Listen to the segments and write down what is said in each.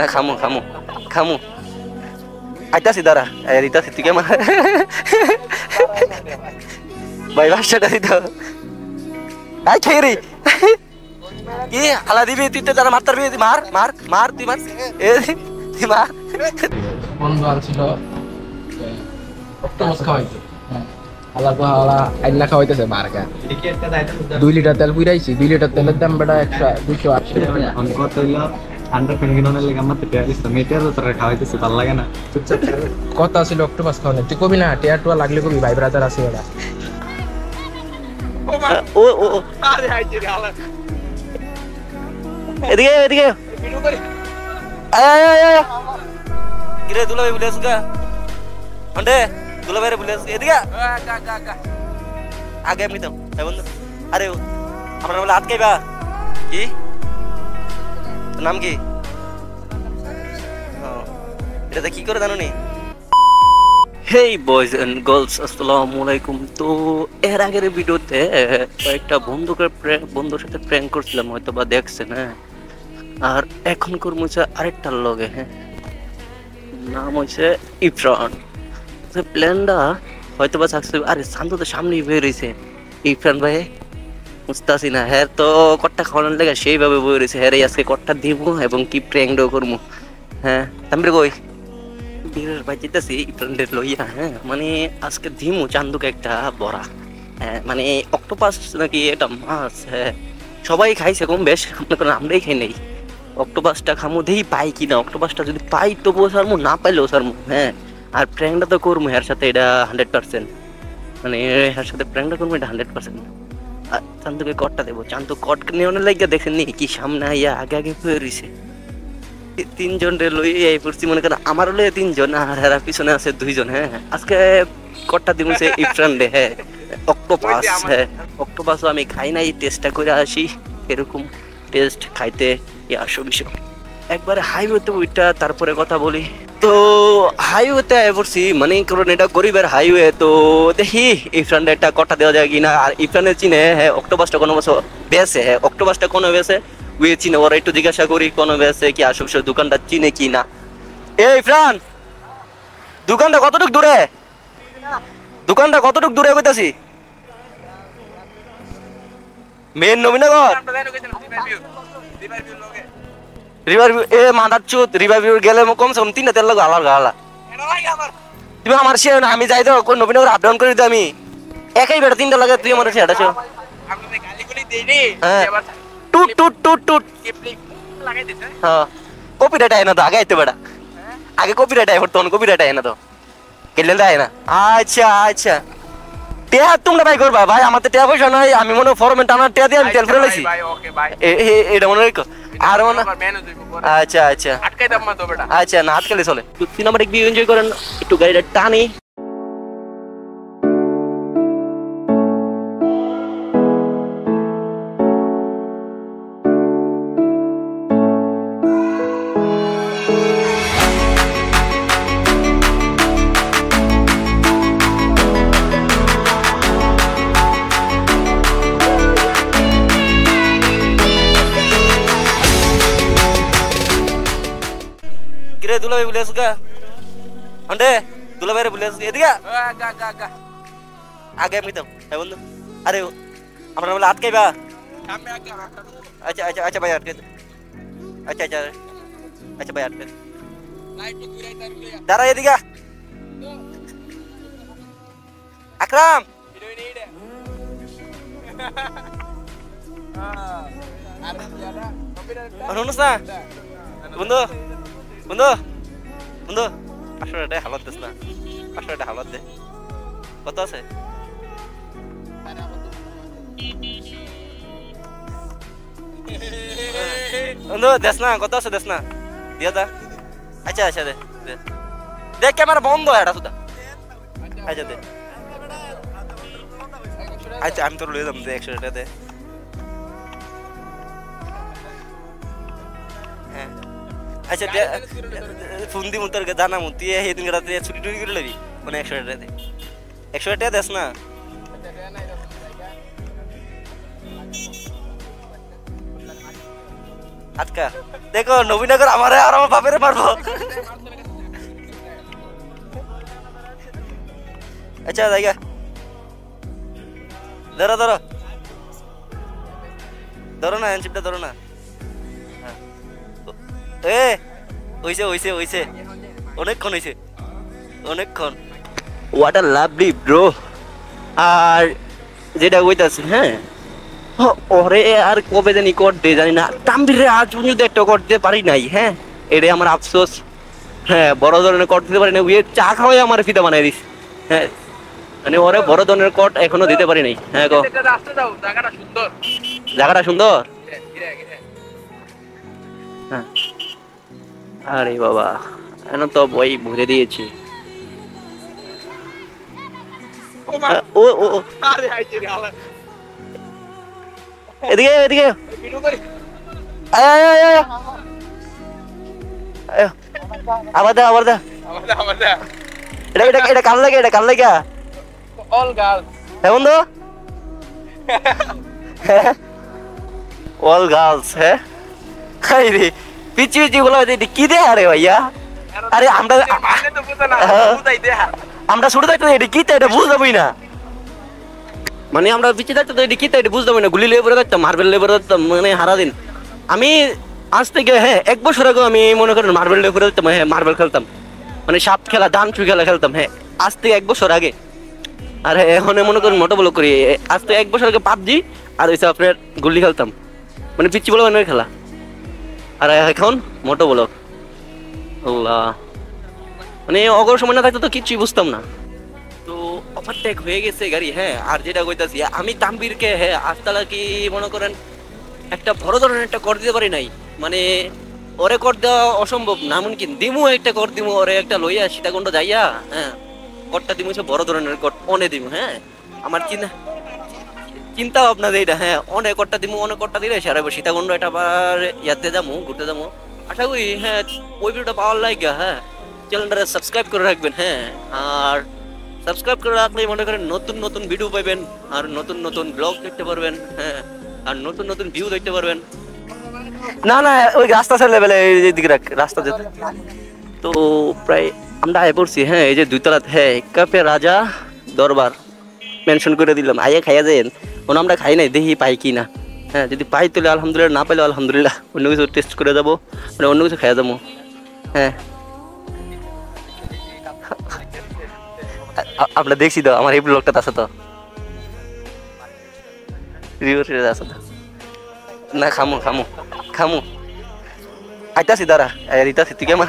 না খামু খামু খামু। আইতাছি দাঁড়া দিতাছি তুই কেমন? ভাই বাসাটা দিত আই খেয়ে রে। কি হালা দিবি তুই তো যারা মারতার তুই মার মার মার তুই মার। এ তুই মার। বন্ধু আনছিল অক্টোপাস খাওয়াইছে আলা তো আলা আইনা খাওয়াইতেছে মার্কা। দুই লিটার তেল পুরাইছি দুই লিটার তেলের দাম বেটা একশো দুইশো আশি ঠান্ডা ফ্যান কিনে লেগে আমার টিয়া দিচ্ছে মেয়েটিয়া তো তোরা খাওয়াইতেছি ভালো লাগে না চুপচাপ কত আছিল অক্টোপাস খাওয়ানো তুই কবি না টিয়ার টুয়া লাগলে কবি ভাই ব্রাদার আছে এটা ও ও ও। এদিকে এদিকে আয় আয় আয় আয় কিরে দুলা ভাই বুলেস গা আন্ডে দুলা ভাই রে বুলেস এদিকে আগে এমনি দাও হ্যাঁ বন্ধু আরে ও, আমরা এটাতে কি করে জানো নি? হেই বয়েজ এন্ড গার্লস আসসালামু আলাইকুম। তো এর আগের ভিডিওতে কয়েকটা বন্ধুকে বন্ধুর সাথে প্র্যাঙ্ক করছিলাম হয়তো বা দেখছেন হ্যাঁ? আর এখন করব হচ্ছে আরেকটার লগে হ্যাঁ? নাম হচ্ছে ইফরান। সে প্ল্যানটা হয়তো বা সাকসেস আরে, শান্ত তো সামনেই বের হয়েছে ইফরান ভাই, বুঝতেছি না হ্যাঁ তো কট্টা খাওয়ানোর লেগে সেইভাবে বই রয়েছে। হ্যাঁ আজকে কট্টা দিব এবং কি প্র্যাঙ্কটাও করব হ্যাঁ? তাম্বির কই? বিয়ের ভাই যেতেছি ফ্রেন্ডের লইয়া হ্যাঁ মানে আজকে ধিমু চান্দুকে একটা বড়া হ্যাঁ মানে অক্টোপাস নাকি এটা মাছ হ্যাঁ সবাই খাইছে কম বেশ করেন আমরাই খাই নেই। অক্টোপাসটা খামু, দেখি পাই কি না অক্টোপাসটা যদি পাই তবুও সারমু না পাইলেও সারমু হ্যাঁ আর প্র্যাঙ্কটা তো করব এর সাথে এটা হান্ড্রেড পার্সেন্ট মানে এর সাথে প্র্যাঙ্কটা করব এটা হান্ড্রেড পার্সেন্ট আর চান্দুকে কটটা দেবো, চান্দু কট নেওয়ার লাগিয়া দেখেন নি কি সামনে আইয়া আগে আগে রয়েছে তিনজন রে লই এই পড়ছি মনে করেন আমার লয়ে তিনজন আর এরা পিছনে আছে দুইজন হ্যাঁ। আজকে কটটা দিব সে ইফরান রে হ্যাঁ। অক্টোপাস হ্যাঁ। অক্টোপাসও আমি খাই নাই টেস্টটা করে আসি এরকম টেস্ট খাইতে আসো বিষয়। একবারে হাইওয়েতে ওইটা তারপরে কথা বলি। তো হাইওয়েতে আয় পড়ছি মানে কারণ এটা গরিবের হাইওয়ে তো দেখি ইফরানটা একটা কটা দেওয়া যায় কিনা। আর ইফরানের চিনে হ্যাঁ অক্টোপাসটা কোনো বছর বেছে হ্যাঁ অক্টোপাসটা কোনো বেছে উয়ে চিনে ওরা একটু জিজ্ঞাসা করি কোনো বেছে কি আশেপাশে দোকানটা চিনে কি না। এ ইফরান দোকানটা কতটুক দূরে? দোকানটা কতটুক দূরে কইতাছি? মেন নবীনগর? রিভার ভিউ এ মাদার চুত রিভার ভিউ গেলে কম তিনটা তেল লাগো আলার গালা তুমি আমার সে আমি যাই তো কোন নবীনগর আপ ডাউন করে দিতে আমি। একাই বেটা তিনটা লাগে তুই আমার ছো হ্যাঁ। টুট টুট টুট টুট। হ্যাঁ। কপিরাইট আয় না তো আগে আইতে বেটা আগে কপিরাইট আয় তখন কপিরাইট আয় না তো। কেলে দেয় না। আচ্ছা আচ্ছা। টেয়া তোমরা ভাই করবা ভাই আমার তো টেয়া পয়সা নাই আমি মনে ফরমে টানার টেয়া দিয়ে আমি তেল ফেলে লাইছি। এটা মনে রেখো আর মনে আচ্ছা আচ্ছা। আচ্ছা না আজকালে চলে। সিনেমাটিক ভিউ এনজয় করেন একটু গাড়িটা টানি। কিরে দুলাভাই বলে আসুকা হন্ডে দুলাভাই রে বলে আসুক এদিকে আগে আমি তো হ্যাঁ বন্ধু আরে আমরা বলে আটকাইবা আচ্ছা আচ্ছা আচ্ছা ভাই আটকে দে। আচ্ছা আচ্ছা আচ্ছা ভাই আটকে বন্ধু বন্ধু পাঁচশো টাকা হালত দিস না। পাঁচশো টাকা হালত দে। কত আছে? বন্ধু, দেস না, কত আছে দেস না? দিয়ে দা। আচ্ছা আচ্ছা দে দে। দেখ ক্যামেরা বন্ধ, এটা সুদা আচ্ছা দে। আচ্ছা আমি তোর লয়ে যাম, দে, একশো টাকা দে। আচ্ছা দে- ফোন দি মুতর দানা মুতি সেদিন রাতে ছুটি টুটি করে লবি মানে একশো টাকা দে একশো টাকা দেস না আটকা দেখো নবীনগর আমারে আর আমার বাপেরে মারবো আচ্ছা জায়গা ধরো ধরো ধরো না হ্যান্ডশিপটা ধরো না হ্যাঁ। ও- এ হইছে হইছে হইছে। অনেকক্ষণ হইছে। অনেকক্ষণ। হোয়াট আর লাভলি ব্রো আর যেটা কইতাছি হ্যাঁ? ওরে আর কবে জানি করতে জানি না। তাম্বিরে আজ পর্যন্ত একটা করতে পারি নাই হ্যাঁ? এটাই আমার আফসোস। হ্যাঁ বড় ধরনের কট দিতে পারি না ওই চা খাওয়াই আমার ফিতা বানাই দিস হ্যাঁ? মানে ওরে বড় ধরনের কট এখনও দিতে পারি নাই। হ্যাঁ গো। জায়গাটা সুন্দর। জায়গাটা সুন্দর? ঘিরে। হ্যাঁ। আরে বাবা এখন তো বই বুঝে দিয়েছি? ও ও আরে এদিকে এদিকে। আয় আয় আয় আয়। আয়। আবার দা আবার দা। এটা এটা এটা কাল লাগে এটা কাল লাগে? All girls. হ্যাঁ বন্ধু? অল গার্লস হ্যাঁ? হাই রে। পিচি পিচি এটা কি দে আরে ভাইয়া? আরে আমরা তো বুঝা না হ্যাঁ। বুঝাই দে আমরা ছোট থাকতে এটা কি তো এটা বুঝতেই না। মানে আমরা পিছিয়ে থাকতে তো এটা কি তো এটা বুঝতেই না। গুলি লেবরে থাকতাম মার্বেল লেবরে থাকতাম মানে হারা দিন আমি আজ থেকে হ্যাঁ এক বছর আগে আমি মনে করেন মার্বেল লেবরে থাকতাম হ্যাঁ মার্বেল খেলতাম। মানে সাপ খেলা দানচু খেলা খেলতাম হ্যাঁ আজ থেকে এক বছর আগে। আর এখন মনে করেন মোটো বলো করি আজ থেকে এক বছর আগে পাবজি আর হচ্ছে আপনার গুলি খেলতাম। মানে পিচ্ছি বলো মানে খেলা। আর এখন মোটো বলো। আল্লাহ। মানে অগর সময় না থাকতে তো কিচ্ছুই বুঝতাম না। তো ওভারটেক হয়ে গেছে গাড়ি হ্যাঁ? আর যেটা কইতাছি, আমি তাম্বিরকে হ্যাঁ আজতালা কি মনে করেন একটা বড় ধরনের একটা কর দিতে পারি নাই? মানে ওরে কর দেওয়া অসম্ভব না কি দিমু একটা কর, দিমু ওরে একটা লইয়া সীতাকুণ্ড যাইয়া হ্যাঁ করটা দিমু বড় ধরনের কর, অনে দিমু হ্যাঁ? আমার চিন্তা চিন্তা ভাবনা এটা হ্যাঁ অনেক করটা দিমু অনেক করটা দিলে সারা সীতাকুণ্ড এটা আবার ইয়াতে যাব ঘুরতে যাব আশা করি হ্যাঁ ওই ভিডিওটা পাওয়ার লাগে হ্যাঁ চ্যানেলটা সাবস্ক্রাইব করে রাখবেন হ্যাঁ আর সাবস্ক্রাইব করে রাখলে মনে করেন নতুন নতুন ভিডিও পাবেন আর নতুন নতুন ব্লগ দেখতে পারবেন হ্যাঁ আর নতুন নতুন ভিউ দেখতে পারবেন। না না ওই রাস্তা সাইড লেভেলে দিকে রাখ রাস্তা যেতে তো প্রায় আমরা আয় পড়ছি হ্যাঁ এই যে দুইতলাতে হ্যাঁ কাপে রাজা দরবার মেনশন করে দিলাম আইয়া খাইয়া যেন কোনো আমরা খাই নাই দেখি পাই কি না? হ্যাঁ যদি পাই তাহলে আলহামদুলিল্লাহ, না পাইলে আলহামদুলিল্লাহ। অন্য কিছু টেস্ট করে যাব মানে অন্য কিছু খাইয়া যাব। হ্যাঁ। আ- আমরা দেখছি তো, আমার এই ব্লগটা আছে তো। রিভিউ সিরিজ আছে তো। না, খামু খামু খামু। আইতাছি, দাঁড়া। দিতাছি তুই কেমন?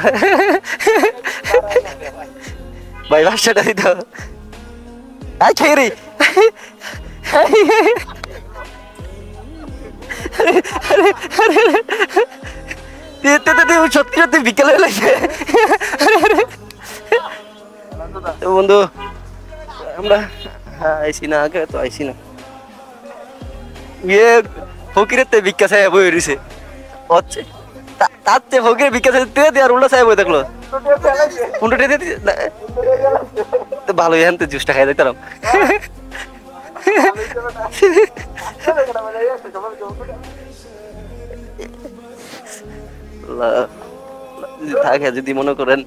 ভাই, বাসাটা দিত। আই খেয়ে রে। সত্যি সত্যি বিকেলে তো বন্ধু আমরা হ্যাঁ আইসি না আগে তো আইসি না। ইয়ে ফকিরের তে ভিক্ষা সাহেব বই রয়েছে হচ্ছে। তার চেয়ে ফকিরের ভিক্ষা সাহেব আর উল্টা সাহেব বই দেখল। উল্টো টেতে দিয়ে না, তো ভালো জুসটা খাই দেখতাম থাকে, যদি মনে করেন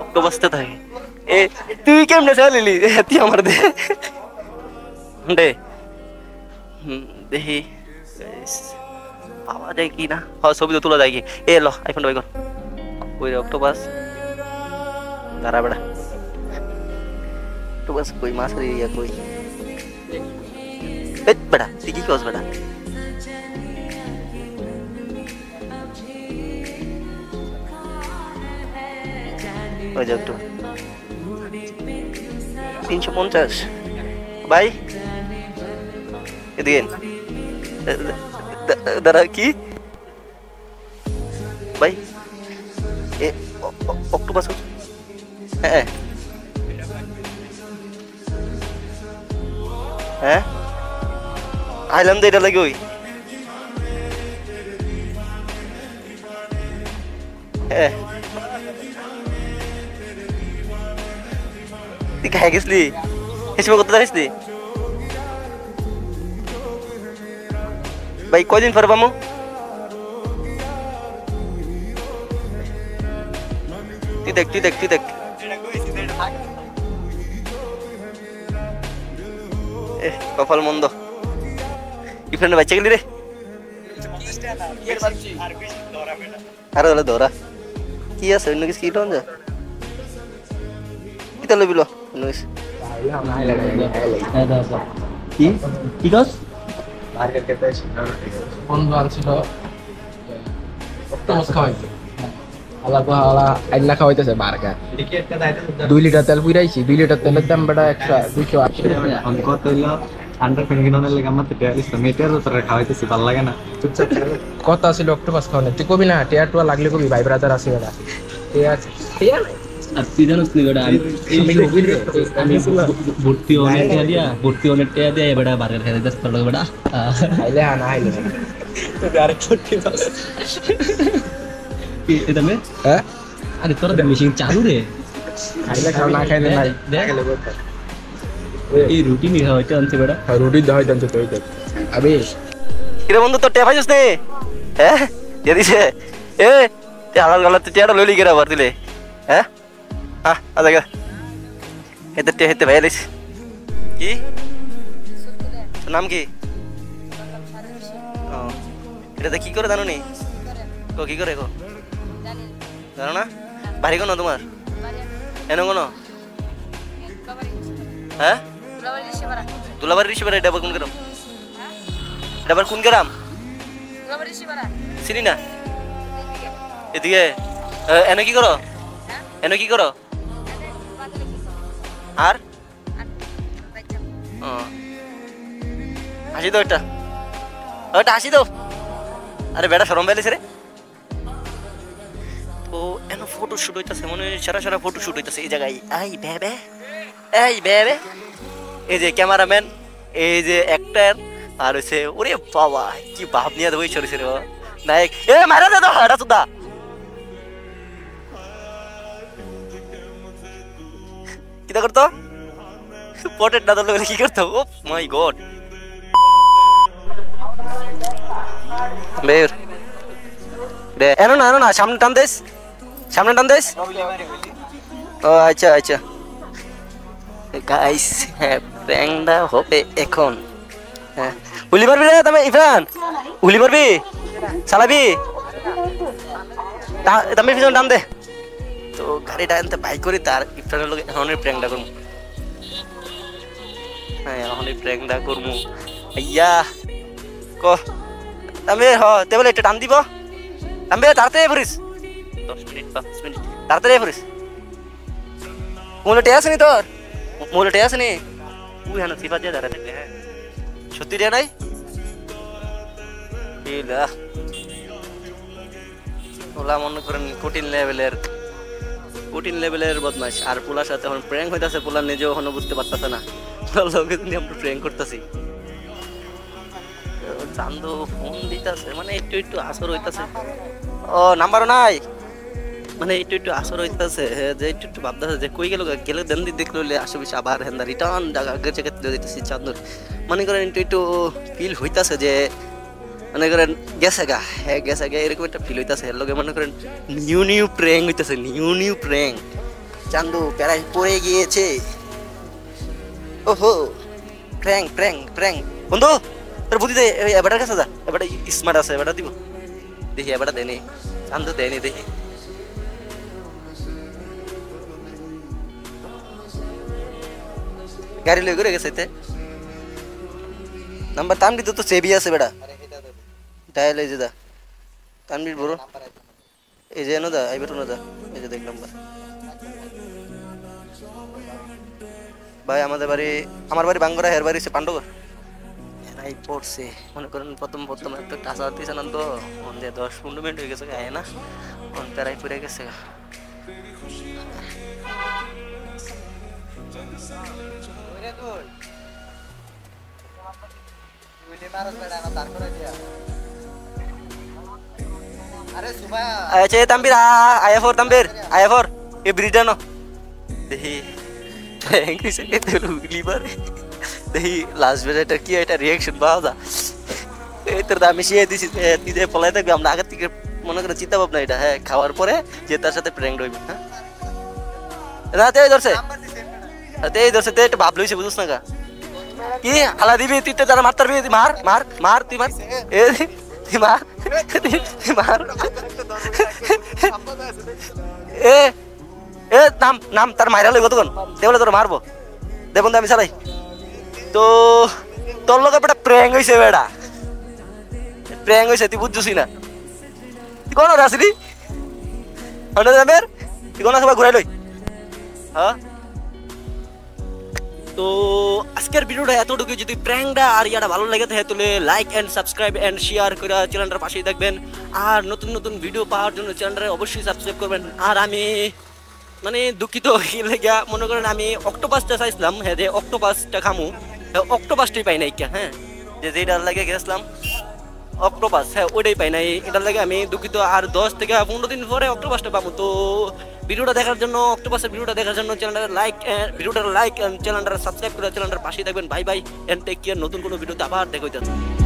অক্টোবাসতে থাকে। এ, তুই কেমনে চালিলি? তুই আমার দে। দে। দেখি। পাওয়া যায় কি না? হ্যাঁ ছবি তো তোলা যায় কি এ, ল আইফোনটা বাই কর। ওই অক্টোপাস? দাঁড়া বেড়া। অক্টোপাস কই? মাছ ইয়া কই? এ বেড়া তুই কি কস বেড়া ওই যে একটু। তিনশো পঞ্চাশ। ভাই, এদিকে দা- দা- দাঁড়া কি? ভাই, এ অক্টোপাস হ্যাঁ। হ্যাঁ? আইলাম দে এটা লাগে ওই। তুই খাই গেছিলি? হিসেবে করতে জানিস তুই ভাই, কয়দিন পর পামো? তুই দেখ তুই দেখ তুই দেখ। কপাল মন্দ। ইফ্রেন্ড বাচ্চা গেলি রে আরে হলে ধরা কি আছে অন্য কিছু কি লন যা কি তাহলে বিলো অন্য কিছু কি কি কাজ বন্ধু আনছিল অক্টোপাস খাওয়াইছে আল্লাহ হাওলা আইনা খাওয়াইতেছে বারকা দুই লিটার তেল পুরাইছি দুই লিটার তেলের দাম বেটা একশো দুইশো আশি কত হইল আন্ডার পেনগিনের লেগে আমার তো টিয়া দিচ্ছে মেয়েটার তোরা খাওয়াইতেছি ভালো লাগে না চুপচাপ কথা ছিল অক্টোপাস খাওয়ানো তুই কবি না টিয়ার টুয়া লাগলে কবি ভাই ব্রাদার আছে বেটা টিয়ার টিয়ার আর তুই জানোস নি বেটা আমি আমি ভর্তি অনেক টাকা দিয়া ভর্তি অনেক টাকা দিয়া এবার বার্গার খাইতে যাস তোর লগে বেটা হাইলে হা না হাইলে না। এটা মে হ্যাঁ আরে তোর মেশিন চালু রে খাইলে খাও না খাইলে নাই দেখ এই রুটি নি হয়তো আনছে বেটা রুটি দেওয়াই জানতো তুই আবে কিরে বন্ধু তোর টেপা নে? হ্যাঁ? দিয়ে দিছে? এ তে হালাল গালার টিয়াটা লইলি গেরা আবার দিলে? হ্যাঁ? হ্যাঁ আদা গা। হেতে টে হেতে ভাই লাইস কি? নাম কি? ও এটাতে কি করে জানো নি কো কি করে কো? জানো না? বাড়ি কোনো তোমার? এন কোনো হ্যাঁ? দুলাবাড়ি ঋষিপাড়া। এটা আবার কোন গ্রাম? এটা আবার কোন গ্রাম? চিনি না? এদিকে। এনে কি করো? এনে কি করো? আর? হাসি দাও একটা। ওটা হাসি দাও। আরে বেটা সরম বেলেছে রে? তো এন ফটো শুট হইতাছে মনে হয় সারা সারা ফটো শুট হইতাছে এই জায়গায়। আই বেবে এই বেবে এই যে ক্যামেরাম্যান, এই যে অ্যাক্টর আর হচ্ছে ওরে বাবা, কি ভাব নিয়ে দেবো চলেছে রে বাবা। নায়ক, এ মারা দে হাটা সুদা কিটা করতো? পটেট না ধরলে কি করতো? Oh my god. বের। রে এনো না এনো না, সামনে টান দেস সামনে টান দেস ও আচ্ছা আচ্ছা। গাইস হ্যাঁ। প্র্যাংটা হবে এখন। হ্যাঁ। উলি মারবি রে তুমি ইফরান উলি মারবি? চালাবি? তা- তুমি পিছনে টান দে। তো গাড়িটা আনতে বাইক করি, তার ইফরানের লোক এখনই প্র্যাংটা করব। হ্যাঁ এখনই প্র্যাংটা করব। আইয়া, ক। আমি হ তেবলে এটা টান দিব। আমি তাড়াতাড়ি ফুরিস দশ মিনিট, পাঁচ মিনিট। তাড়াতাড়ি ফুরিস মোলে টে আসেনি তোর? মোলে টে আসেনি সিফা দিয়ে দাঁড়া থাকবে হ্যাঁ সত্যি রে নাই ইলা ওলা মনে করেন কঠিন লেভেলের কঠিন লেভেলের বদমাস আর পোলার সাথে এখন প্র্যাঙ্ক হইতাছে, পোলা নিজেও এখনও বুঝতে পারতাছে না। লোকে কিন্তু আমরা প্র্যাঙ্ক করতেছি। চান্দু ফোন দিতাছে মানে একটু একটু আসর হইতাছে। ও নাম্বারও নাই? মানে একটু একটু আসর হইতাছে যে একটু একটু ভাবতেছে যে কই গেল গেলে দেন দিক দেখল আশেপাশে আবার হেন্দা রিটার্ন আগের জায়গায় তুলে দিতেছি চান্দুর মনে করেন একটু একটু ফিল হইতাছে যে, মনে করেন গেছে গা হ্যাঁ গেছে গা, এরকম একটা ফিল হইতাছে। এর লগে মনে করেন নিউ নিউ প্র্যাং হইতাছে, নিউ নিউ প্র্যাং চান্দু প্যারাই পড়ে গিয়েছে। ওহো প্র্যাং প্র্যাং প্র্যাং বন্ধু, তোর বুদ্ধি দে, এই এবারটার কাছে যা, এবারটা স্মার্ট আছে, এবারটা দিব। দেখি, এবারটা দেনি চান্দু দেনি দেখি। গাড়ি লই করে গেছে তে। নাম্বার তানবি তো তো সেবি আছে বেটা। ডায়াল এই যে দা। তানবির বড়। এই যে দা আইবে না দা। এই যে দেখ নাম্বার ভাই, আমাদের বাড়ি, আমার বাড়ি বাঙ্গরা, হের বাড়ি সে পাণ্ডবর এরাই পড়ছে। মনে করেন প্রথম প্রথম একটা টাচা দিয়েছে না তো। দশ পনেরো মিনিট হয়ে গেছে, গায়ে না। অন্তরাই পড়ে গেছে। আচ্ছা এ তাম্বির আয়া ফোর তাম্বির আয়া ফোর এ ব্রিটানো দেখি ইংলিশে কে তেলুগু লিবারে দেখি লাস্ট বেলাটা কি এটা রিয়াকশন পাওয়া যা এই তোর আমি শিয়ে দিছি তুই যে পলাই থাকবি আমরা আগের থেকে মনে করে চিন্তা ভাবনা এটা হ্যাঁ খাওয়ার পরে যে তার সাথে প্র্যাঙ্ক রইবি হ্যাঁ না তেই ধরছে তেই ধরছে তে একটু ভাব লইছে বুঝছ না গা কি? হালা দিবি, তুই তো যারা মারতার তুই মার মার মার, তুই মার। এ, তুই মার মার। এ এ, নাম নাম তার মাইরা লইব তখন। দেবলে তোর মারবো। দেবন আমি চালাই। তো, তোর লোক একটা প্র্যাং হয়েছে বেড়া প্র্যাং হয়েছে তুই বুঝছিস না। তুই কোন আসলি হঠাৎ যাবের তুই কোন সবাই ঘুরাই লই? হ্যাঁ? তো আজকের ভিডিওটা এতটুকু যদি প্র্যাঙ্কটা আর ইয়াটা ভালো লাগে, তাহলে like and subscribe and share করে চ্যানেলটার পাশেই দেখবেন আর নতুন নতুন ভিডিও পাওয়ার জন্য চ্যানেলটা অবশ্যই সাবস্ক্রাইব করবেন। আর আমি মানে দুঃখিত লেগা মনে করেন আমি অক্টোপাসটা চাইছিলাম হ্যাঁ যে অক্টোপাসটা খামু। অক্টোপাসটাই পাই নাই হ্যাঁ যে যেটার লাগে গেছিলাম অক্টোপাস হ্যাঁ ওইটাই পাই নাই। এটার লাগে আমি দুঃখিত। আর দশ থেকে পনেরো দিন পরে অক্টোপাসটা পাবো। তো ভিডিওটা দেখার জন্য অক্টোপাসের ভিডিওটা দেখার জন্য চ্যানেলটা লাইক ভিডিওটা লাইক চ্যানেলটা সাবস্ক্রাইব করে চ্যানেলটার পাশেই থাকবেন। Bye bye and take care নতুন কোনো ভিডিওতে আবার দেখা হইতেছে